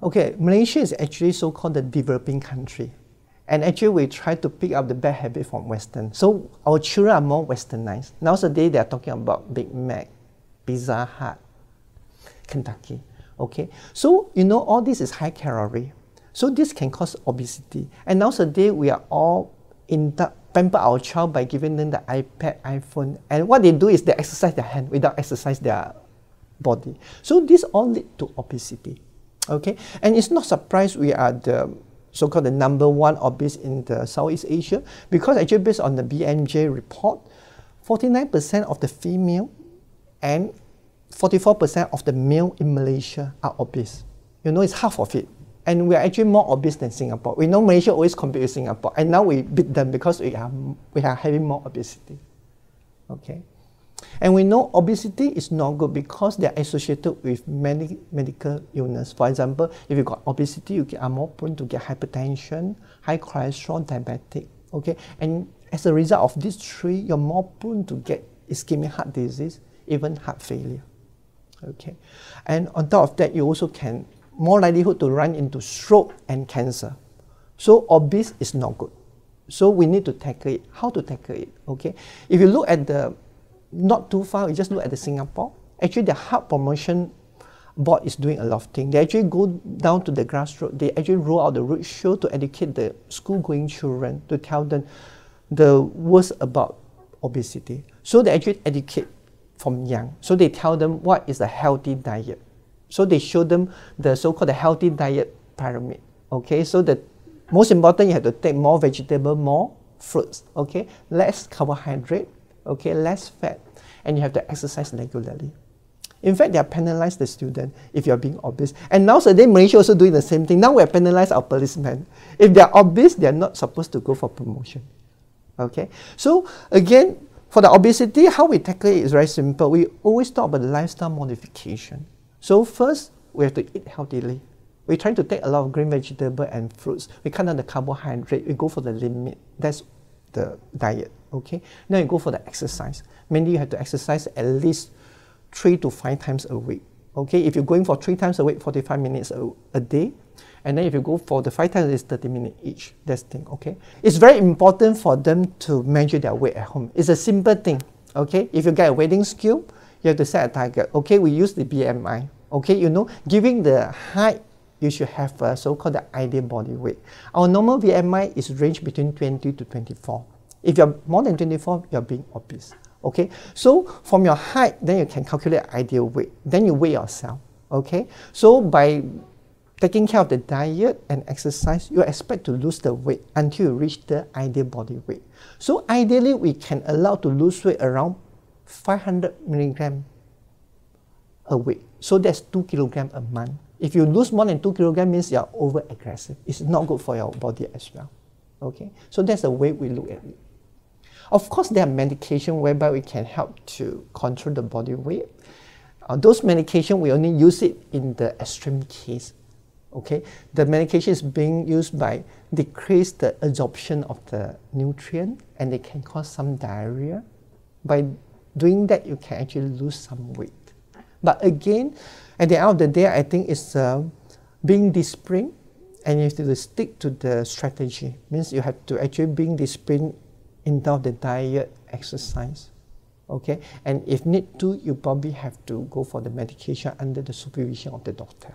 Okay, Malaysia is actually so-called the developing country. And actually, we try to pick up the bad habit from Western. So our children are more westernized. Nowadays, they are talking about Big Mac, Pizza Hut, Kentucky. Okay, so you know all this is high calorie. So this can cause obesity. And nowadays, we are all in the pamper our child by giving them the iPad, iPhone. And what they do is they exercise their hand without exercise their body. So this all lead to obesity. Okay, and it's not surprised we are the so-called the number one obese in the Southeast Asia because actually based on the BMJ report, 49% of the female and 44% of the male in Malaysia are obese. You know, it's half of it. And we are actually more obese than Singapore. We know Malaysia always compete with Singapore, and now we beat them because we are, we are having more obesity. Okay. And we know obesity is not good because they are associated with many medical illness. For example, if you got obesity, you are more prone to get hypertension, high cholesterol, diabetic. Okay, and as a result of these three, you're more prone to get ischemic heart disease, even heart failure. Okay, and on top of that, you also can more likelihood to run into stroke and cancer. So obese is not good. So we need to tackle it. How to tackle it? Okay, if you look at the not too far, we just look at the Singapore. Actually, the health promotion board is doing a lot of things. They actually go down to the grassroots. They actually roll out the road show to educate the school-going children to tell them the worst about obesity. So they actually educate from young. So they tell them what is a healthy diet. So they show them the so-called healthy diet pyramid. Okay, so the most important you have to take more vegetable, more fruits. Okay, less carbohydrate, okay, less fat, and you have to exercise regularly. In fact, they are penalized the student if you are being obese. And nowadays, Malaysia also doing the same thing. Now we are penalized our policemen. If they are obese, they are not supposed to go for promotion. Okay? So again, for the obesity, how we tackle it is very simple. We always talk about lifestyle modification. So first, we have to eat healthily. We try to take a lot of green vegetable and fruits. We cut down the carbohydrate. We go for the limit. That's the diet. Okay. Now you go for the exercise. Mainly you have to exercise at least three to five times a week. Okay. If you're going for three times a week, 45 minutes a, a day. And then if you go for the five times, it's 30 minutes each. That's thing. Okay. It's very important for them to measure their weight at home. It's a simple thing. Okay. If you get a weighing scale, you have to set a target. Okay. We use the BMI. Okay. You know, giving the height you should have a so-called the ideal body weight. Our normal BMI is range between 20 to 24. If you're more than 24, you're being obese. Okay, so from your height, then you can calculate ideal weight. Then you weigh yourself. Okay, so by taking care of the diet and exercise, you expect to lose the weight until you reach the ideal body weight. So ideally, we can allow to lose weight around 500 milligram a week. So that's 2 kilogram a month. If you lose more than 2 kilogram means you're over aggressive. It's not good for your body as well. Okay, so that's the way we look at it. Of course, there are medication whereby we can help to control the body weight. Uh, those medication we only use it in the extreme case. Okay, the medication is being used by decrease the absorption of the nutrient and it can cause some diarrhea. By doing that, you can actually lose some weight. But again, at the end of the day, I think it's uh, being disciplined and you have to stick to the strategy. Means you have to actually being disciplined indulge the diet, exercise. Okay, and if need to, you probably have to go for the medication under the supervision of the doctor.